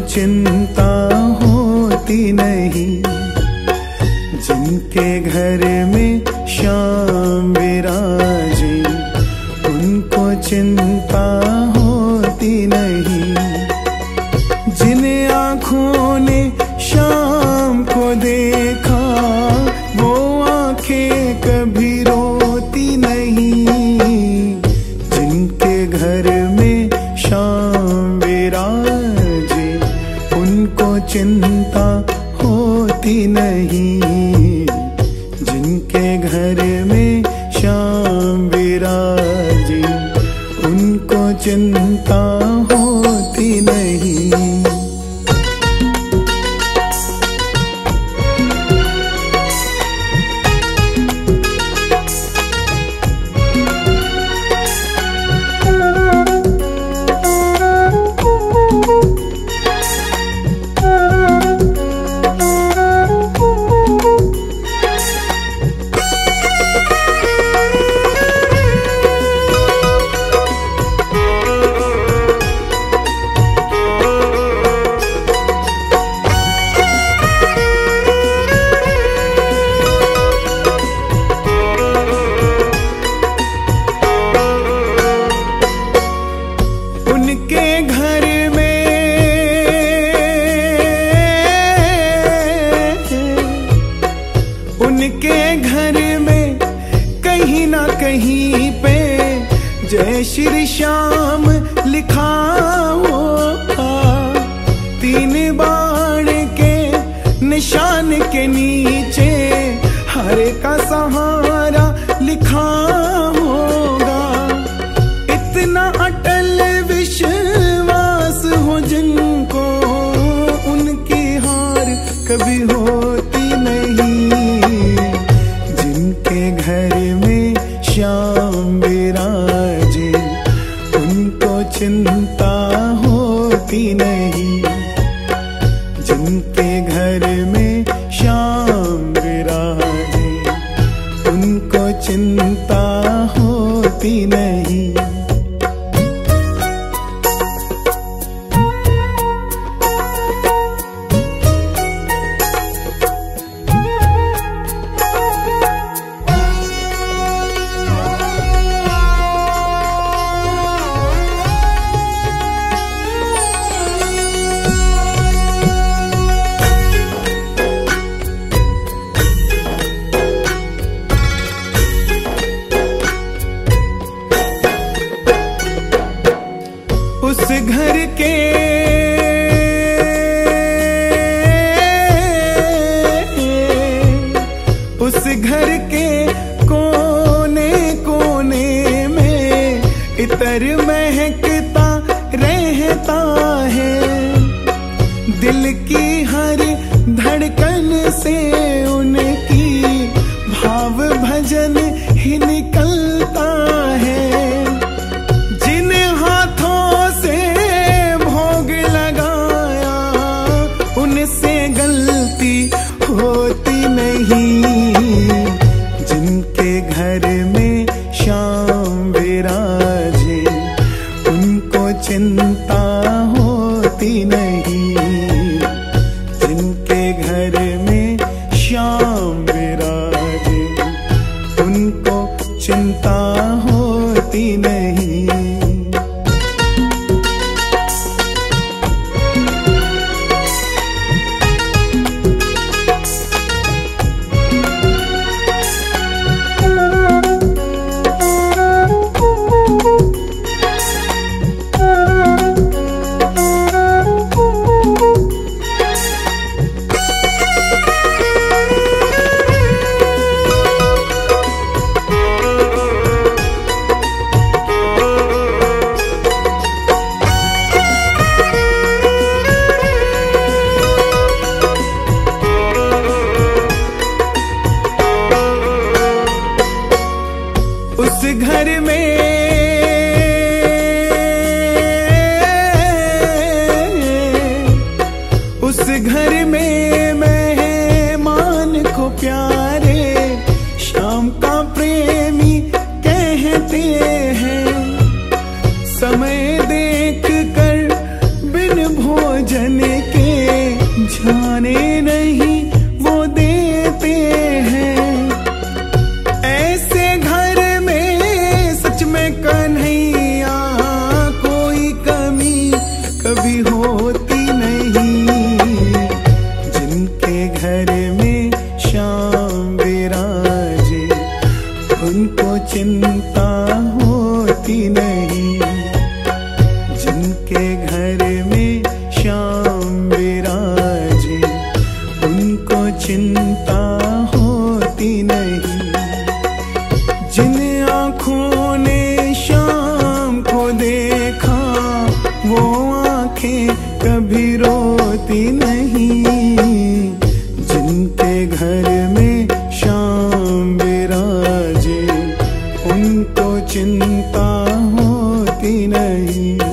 चिंता होती नहीं। जिनके घर में श्याम विराजे, उनको चिंता होती नहीं। जिन आँखों ने शाम को देखा, वो आँखें कभी रोती नहीं। जिनके घर उनको का सहारा लिखा होगा। इतना अटल विश्वास हो जिनको, उनकी हार कभी होती नहीं। जिनके घर में श्याम विराजे, उनको चिंता होती नहीं। उस घर के उस घर के कोने कोने में इतर महकता रहता है। दिल की हर धड़कन श्याम में श्याम विराजे। उनको चिंता होती नहीं। जिनके घर में श्याम विराजे। उनको चिंता होती नहीं। जिन आँखों ने शाम को देखा, वो आँखें कभी रोती नहीं। होती